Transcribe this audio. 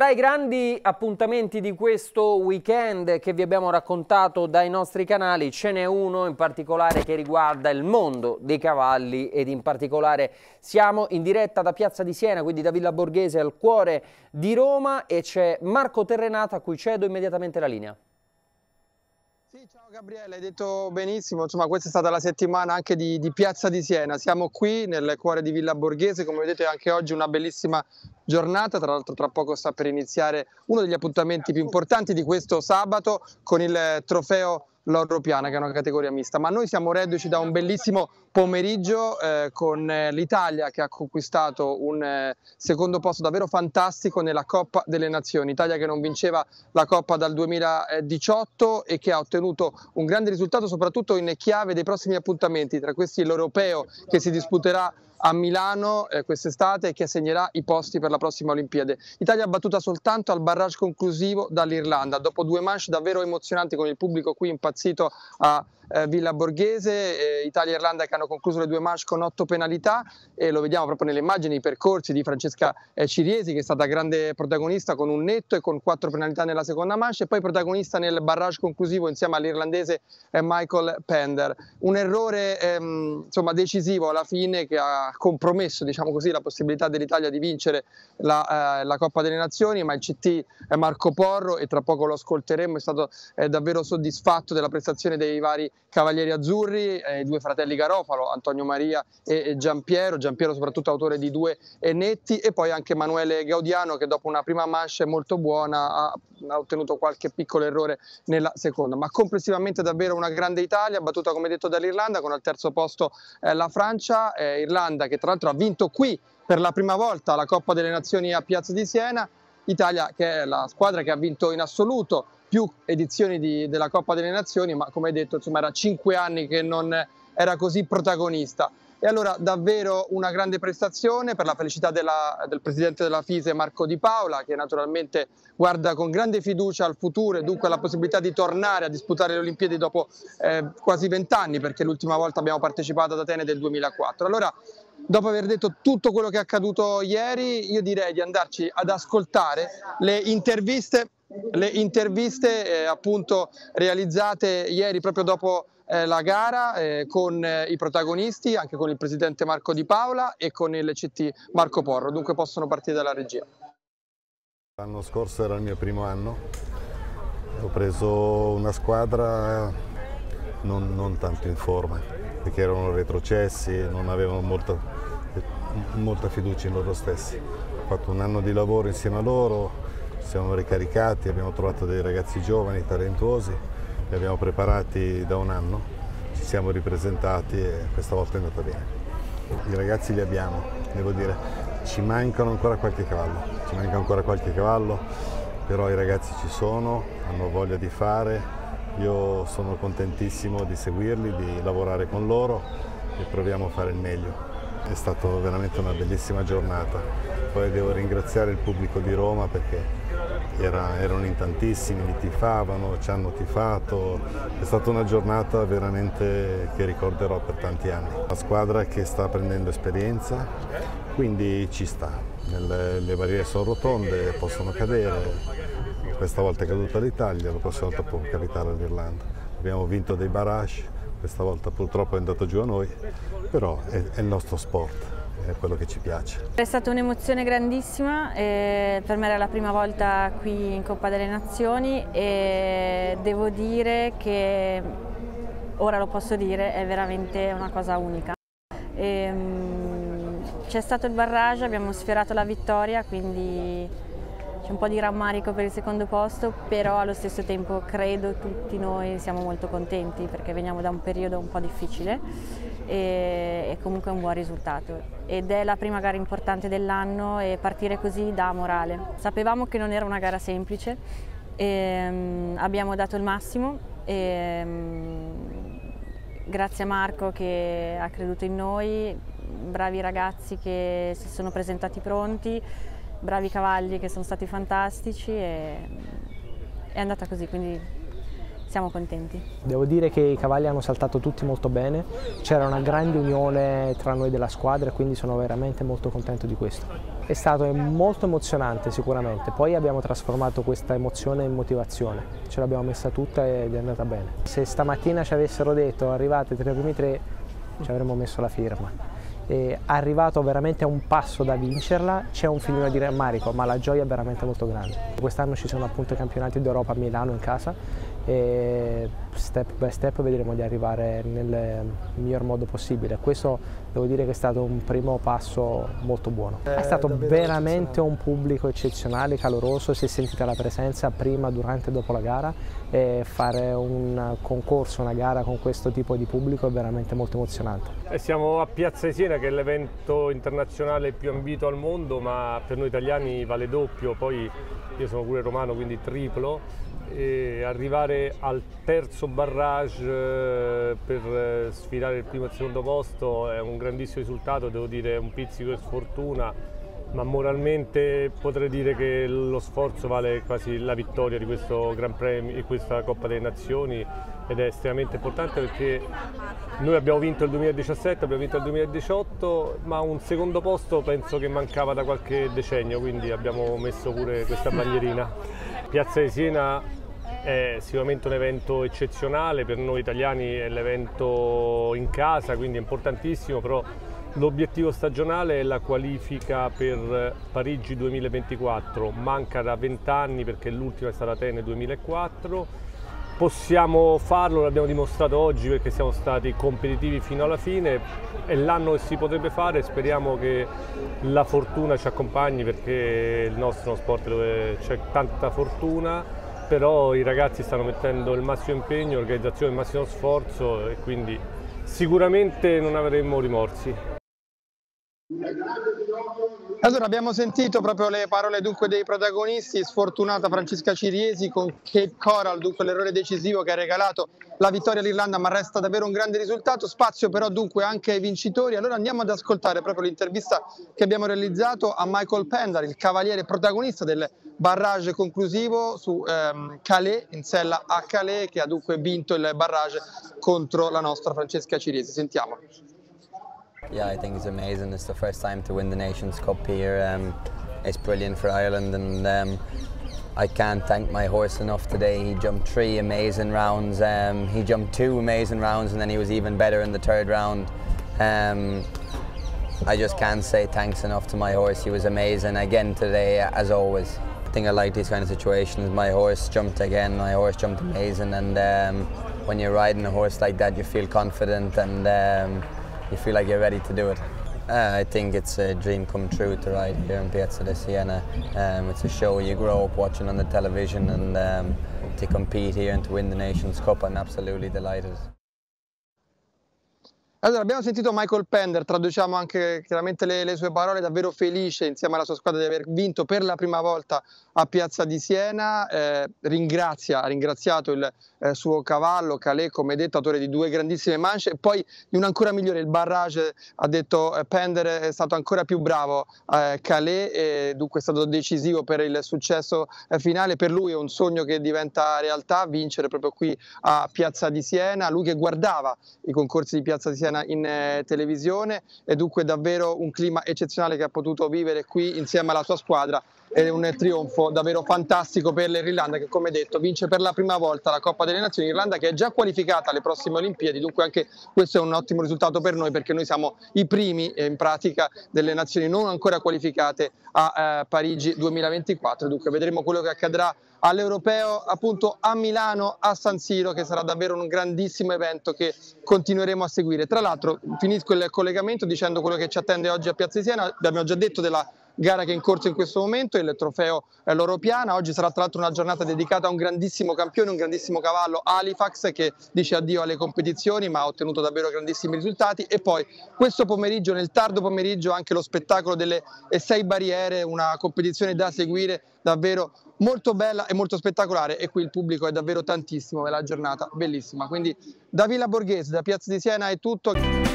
Tra i grandi appuntamenti di questo weekend che vi abbiamo raccontato dai nostri canali ce n'è uno in particolare che riguarda il mondo dei cavalli ed in particolare siamo in diretta da Piazza di Siena, quindi da Villa Borghese al cuore di Roma e c'è Marco Terrenato a cui cedo immediatamente la linea. Sì, ciao Gabriele, hai detto benissimo, insomma questa è stata la settimana anche di, di, Piazza di Siena, siamo qui nel cuore di Villa Borghese, come vedete anche oggi una bellissima giornata, tra l'altro tra poco sta per iniziare uno degli appuntamenti più importanti di questo sabato con il trofeo l'Oro Piana che è una categoria mista, ma noi siamo reduci da un bellissimo pomeriggio eh, con eh, l'Italia che ha conquistato un eh, secondo posto davvero fantastico nella Coppa delle Nazioni, Italia che non vinceva la Coppa dal 2018 e che ha ottenuto un grande risultato soprattutto in chiave dei prossimi appuntamenti, tra questi l'Europeo che si disputerà a Milano eh, quest'estate che assegnerà i posti per la prossima Olimpiade. Italia battuta soltanto al barrage conclusivo dall'Irlanda, dopo due manche davvero emozionanti con il pubblico qui impazzito a eh, Villa Borghese, eh, Italia e Irlanda che hanno concluso le due manche con otto penalità e lo vediamo proprio nelle immagini, i percorsi di Francesca eh, Ciriesi che è stata grande protagonista con un netto e con quattro penalità nella seconda manche e poi protagonista nel barrage conclusivo insieme all'irlandese eh, Michael Pender. Un errore ehm, insomma, decisivo alla fine che ha compromesso diciamo così, la possibilità dell'Italia di vincere la, eh, la, Coppa delle Nazioni, ma il CT Marco Porro e tra poco lo ascolteremo, è stato eh, davvero soddisfatto della prestazione dei vari Cavalieri Azzurri, eh, i due fratelli Garofalo, Antonio Maria e Giampiero, Giampiero soprattutto autore di due netti e poi anche Emanuele Gaudiano che dopo una prima manche molto buona ha, ha, ottenuto qualche piccolo errore nella seconda, ma complessivamente davvero una grande Italia, battuta come detto dall'Irlanda con al terzo posto eh, la Francia, eh, Irlanda che tra l'altro ha vinto qui per la prima volta la Coppa delle Nazioni a Piazza di Siena, Italia che è la squadra che ha vinto in assoluto più edizioni di, della Coppa delle Nazioni, ma come detto insomma era cinque anni che non era così protagonista. E allora davvero una grande prestazione per la felicità della, del presidente della FISE Marco Di Paola che naturalmente guarda con grande fiducia al futuro e dunque alla possibilità di tornare a disputare le Olimpiadi dopo eh, quasi vent'anni perché l'ultima volta abbiamo partecipato ad Atene del 2004. Allora dopo aver detto tutto quello che è accaduto ieri io direi di andarci ad ascoltare le interviste le interviste eh, appunto realizzate ieri proprio dopo eh, la gara eh, con eh, i protagonisti, anche con il presidente Marco Di Paola e con il CT Marco Porro, dunque possono partire dalla regia. L'anno scorso era il mio primo anno, ho preso una squadra non, non tanto in forma, perché erano retrocessi, non avevano molta, molta fiducia in loro stessi. Ho fatto un anno di lavoro insieme a loro, siamo ricaricati, abbiamo trovato dei ragazzi giovani, talentuosi, li abbiamo preparati da un anno, ci siamo ripresentati e questa volta è andata bene. I ragazzi li abbiamo, devo dire, ci mancano ancora qualche cavallo, ci manca ancora qualche cavallo, però i ragazzi ci sono, hanno voglia di fare, io sono contentissimo di seguirli, di lavorare con loro e proviamo a fare il meglio. È stata veramente una bellissima giornata. Poi devo ringraziare il pubblico di Roma perché era, erano in tantissimi, mi tifavano, ci hanno tifato, è stata una giornata veramente che ricorderò per tanti anni. La squadra che sta prendendo esperienza, quindi ci sta, le, le barriere sono rotonde, possono cadere, questa volta è caduta l'Italia, la prossima volta può capitare l'Irlanda. Abbiamo vinto dei barrage, questa volta purtroppo è andato giù a noi, però è, è il nostro sport è quello che ci piace. È stata un'emozione grandissima, per me era la prima volta qui in Coppa delle Nazioni e devo dire che, ora lo posso dire, è veramente una cosa unica. Ehm, c'è stato il barrage, abbiamo sfiorato la vittoria, quindi c'è un po' di rammarico per il secondo posto, però allo stesso tempo credo tutti noi siamo molto contenti perché veniamo da un periodo un po' difficile e, comunque un buon risultato. Ed è la prima gara importante dell'anno e partire così dà morale. Sapevamo che non era una gara semplice, e, um, abbiamo dato il massimo e, um, grazie a Marco che ha creduto in noi, bravi ragazzi che si sono presentati pronti, bravi cavalli che sono stati fantastici e è andata così, quindi siamo contenti. Devo dire che i cavalli hanno saltato tutti molto bene, c'era una grande unione tra noi della squadra e quindi sono veramente molto contento di questo. È stato molto emozionante sicuramente, poi abbiamo trasformato questa emozione in motivazione, ce l'abbiamo messa tutta ed è andata bene. Se stamattina ci avessero detto arrivate tra i primi tre ci avremmo messo la firma è arrivato veramente a un passo da vincerla, c'è un filino di rammarico, ma la gioia è veramente molto grande. Quest'anno ci sono appunto i campionati d'Europa a Milano in casa e step by step vedremo di arrivare nel miglior modo possibile. Questo devo dire che è stato un primo passo molto buono. È stato veramente un pubblico eccezionale, caloroso, si è sentita la presenza prima, durante e dopo la gara e fare un concorso, una gara con questo tipo di pubblico è veramente molto emozionante. E siamo a Piazza di Siena che è l'evento internazionale più ambito al mondo ma per noi italiani vale doppio, poi io sono pure romano quindi triplo. Arrivare al terzo barrage eh, per eh, sfidare il primo e il secondo posto è un grandissimo risultato, devo dire un pizzico di sfortuna, ma moralmente potrei dire che lo sforzo vale quasi la vittoria di questo Gran Premio, di questa Coppa delle Nazioni ed è estremamente importante perché noi abbiamo vinto il 2017, abbiamo vinto il 2018, ma un secondo posto penso che mancava da qualche decennio, quindi abbiamo messo pure questa bandierina. Piazza di Siena è sicuramente un evento eccezionale, per noi italiani è l'evento in casa, quindi è importantissimo, però l'obiettivo stagionale è la qualifica per Parigi 2024, manca da 20 anni perché l'ultima è stata Atene 2004, possiamo farlo, l'abbiamo dimostrato oggi perché siamo stati competitivi fino alla fine, è l'anno che si potrebbe fare, speriamo che la fortuna ci accompagni perché il nostro è uno sport dove c'è tanta fortuna. Però i ragazzi stanno mettendo il massimo impegno, l'organizzazione il massimo sforzo e quindi sicuramente non avremo rimorsi. Allora abbiamo sentito proprio le parole dunque dei protagonisti, sfortunata Francesca Ciriesi con Cape Coral, dunque l'errore decisivo che ha regalato la vittoria all'Irlanda, ma resta davvero un grande risultato, spazio però dunque anche ai vincitori. Allora andiamo ad ascoltare proprio l'intervista che abbiamo realizzato a Michael Pendar, il cavaliere protagonista del barrage conclusivo su ehm, Calais, in sella a Calais, che ha dunque vinto il barrage contro la nostra Francesca Ciriesi. Sentiamo. Yeah, I think it's amazing. It's the first time to win the Nations Cup here. Um, it's brilliant for Ireland, and um, I can't thank my horse enough today. He jumped three amazing rounds. Um, he jumped two amazing rounds, and then he was even better in the third round. Um, I just can't say thanks enough to my horse. He was amazing again today, as always. I think I like these kind of situations. My horse jumped again. My horse jumped amazing, and um, when you're riding a horse like that, you feel confident and um, you feel like you're ready to do it. Uh, I think it's a dream come true to ride here in Piazza di Siena. Um, it's a show you grow up watching on the television and um, to compete here and to win the Nations Cup, I'm absolutely delighted. Allora, abbiamo sentito Michael Pender, traduciamo anche chiaramente le, le, sue parole, davvero felice insieme alla sua squadra di aver vinto per la prima volta a Piazza di Siena, eh, ringrazia, ha ringraziato il eh, suo cavallo Calais, come detto, autore di due grandissime mance, e poi di un ancora migliore, il barrage, ha detto eh, Pender è stato ancora più bravo eh, Calais e dunque è stato decisivo per il successo eh, finale, per lui è un sogno che diventa realtà, vincere proprio qui a Piazza di Siena, lui che guardava i concorsi di Piazza di Siena in eh, televisione. E dunque davvero un clima eccezionale che ha potuto vivere qui insieme alla sua squadra. È un trionfo davvero fantastico per l'Irlanda che come detto vince per la prima volta la Coppa delle Nazioni, Irlanda che è già qualificata alle prossime Olimpiadi, dunque anche questo è un ottimo risultato per noi perché noi siamo i primi eh, in pratica delle nazioni non ancora qualificate a eh, Parigi 2024, dunque vedremo quello che accadrà all'Europeo appunto a Milano, a San Siro, che sarà davvero un grandissimo evento che continueremo a seguire. Tra l'altro finisco il collegamento dicendo quello che ci attende oggi a Piazza di Siena, abbiamo già detto della gara che è in corso in questo momento, il trofeo Loro Piana. Oggi sarà tra l'altro una giornata dedicata a un grandissimo campione, un grandissimo cavallo Halifax che dice addio alle competizioni ma ha ottenuto davvero grandissimi risultati e poi questo pomeriggio, nel tardo pomeriggio, anche lo spettacolo delle sei barriere, una competizione da seguire davvero molto bella e molto spettacolare e qui il pubblico è davvero tantissimo, è la giornata bellissima. Quindi da Villa Borghese, da Piazza di Siena è tutto.